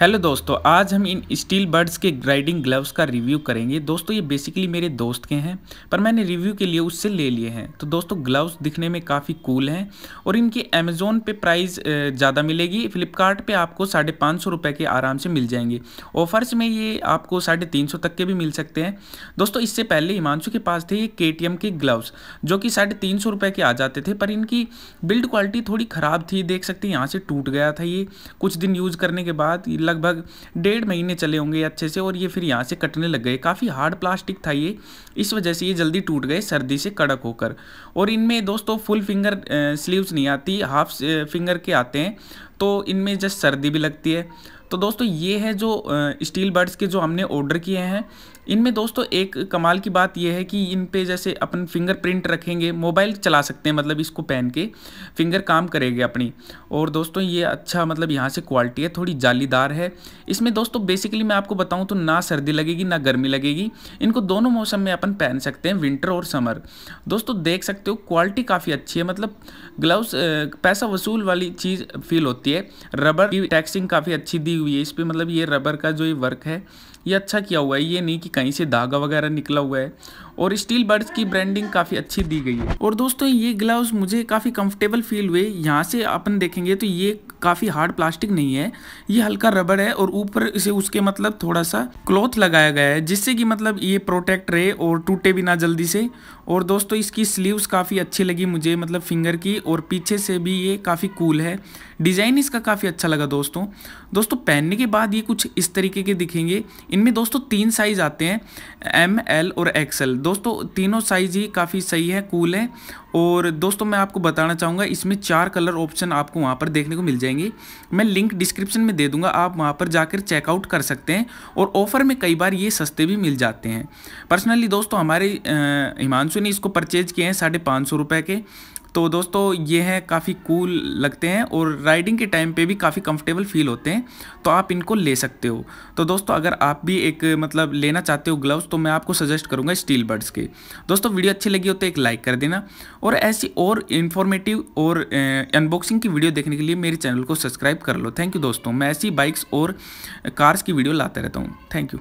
Hello दोस्तों, आज हम इन स्टील बर्ड्स के ग्राइडिंग ग्लव्स का रिव्यू करेंगे। दोस्तों, ये बेसिकली मेरे दोस्त के हैं, पर मैंने रिव्यू के लिए उससे ले लिए हैं। तो दोस्तों, ग्लव्स दिखने में काफ़ी कूल हैं और इनकी अमेज़ोन पे प्राइस ज़्यादा मिलेगी। फ्लिपकार्ट पे आपको साढ़े पाँच सौ रुपये के आराम से मिल जाएँगे। ऑफर्स में ये आपको साढ़े तीन सौ तक के भी मिल सकते हैं। दोस्तों, इससे पहले हिमांशु के पास थे ये के के ग्लव्स, जो कि साढ़े तीन सौ रुपये के आ जाते थे, पर इनकी बिल्ड क्वालिटी थोड़ी ख़राब थी। देख सकते हैं, यहाँ से टूट गया था ये। कुछ दिन यूज़ करने के बाद लगभग डेढ़ महीने चले होंगे अच्छे से और ये फिर यहाँ से कटने लग गए। काफ़ी हार्ड प्लास्टिक था ये। इस वजह से ये जल्दी टूट गए सर्दी से कड़क होकर। और इनमें दोस्तों फुल फिंगर स्लीव्स नहीं आती हाफ़ फिंगर के आते हैं। तो इनमें जस्ट सर्दी भी लगती है। तो दोस्तों, ये है जो स्टील बर्ड्स के जो हमने ऑर्डर किए हैं। इनमें दोस्तों, एक कमाल की बात यह है कि इन पे जैसे अपन फिंगरप्रिंट रखेंगे, मोबाइल चला सकते हैं मतलब इसको पहन के फिंगर काम करेगी अपनी। और दोस्तों, ये अच्छा मतलब यहाँ से क्वालिटी है, थोड़ी जालीदार है। इसमें दोस्तों बेसिकली मैं आपको बताऊँ तो ना सर्दी लगेगी, ना गर्मी लगेगी। इनको दोनों मौसम में अपन पहन सकते हैं विंटर और समर दोस्तों, देख सकते हो क्वालिटी काफ़ी अच्छी है मतलब ग्लव्स पैसा वसूल वाली चीज़ फील होती है। रबर की टैक्सिंग काफ़ी अच्छी दी हुई है। इस पर मतलब ये रबर का जो ये वर्क है, ये अच्छा किया हुआ है। ये नहीं कि कहीं से धागा वगैरह निकला हुआ है। और स्टील बर्ड्स की ब्रांडिंग काफ़ी अच्छी दी गई है। और दोस्तों, ये ग्लव्स मुझे काफ़ी कंफर्टेबल फील हुए। यहाँ से अपन देखेंगे तो ये काफ़ी हार्ड प्लास्टिक नहीं है। ये हल्का रबर है और ऊपर से उसके मतलब थोड़ा सा क्लॉथ लगाया गया है, जिससे कि मतलब ये प्रोटेक्ट रहे और टूटे भी ना जल्दी से। और दोस्तों, इसकी स्लीव्स काफ़ी अच्छी लगी मुझे मतलब फिंगर की, और पीछे से भी ये काफ़ी कूल है। डिज़ाइन इसका काफ़ी अच्छा लगा दोस्तों। दोस्तों, पहनने के बाद ये कुछ इस तरीके के दिखेंगे। इनमें दोस्तों तीन साइज़ आते हैं एम एल और एक्सएल दोस्तों, तीनों साइज़ ही काफ़ी सही है कूल है। और दोस्तों, मैं आपको बताना चाहूँगा, इसमें चार कलर ऑप्शन आपको वहाँ पर देखने को मिल जाएँगे मैं लिंक डिस्क्रिप्शन में दे दूँगा, आप वहाँ पर जाकर चेकआउट कर सकते हैं और ऑफ़र में कई बार ये सस्ते भी मिल जाते हैं। पर्सनली दोस्तों, हमारे हिमांशु ने इसको परचेज किए हैं साढ़े पाँच सौ रुपये के। तो दोस्तों, ये हैं काफ़ी कूल लगते हैं और राइडिंग के टाइम पे भी काफ़ी कंफर्टेबल फील होते हैं तो आप इनको ले सकते हो। तो दोस्तों, अगर आप भी एक मतलब लेना चाहते हो ग्लव्स तो मैं आपको सजेस्ट करूँगा स्टील बर्ड्स के। दोस्तों, वीडियो अच्छी लगी हो तो एक लाइक कर देना और ऐसी और इन्फॉर्मेटिव और अनबॉक्सिंग की वीडियो देखने के लिए मेरे चैनल को सब्सक्राइब कर लो। थैंक यू दोस्तों। मैं ऐसी बाइक्स और कार्स की वीडियो लाते रहता हूँ। Thank you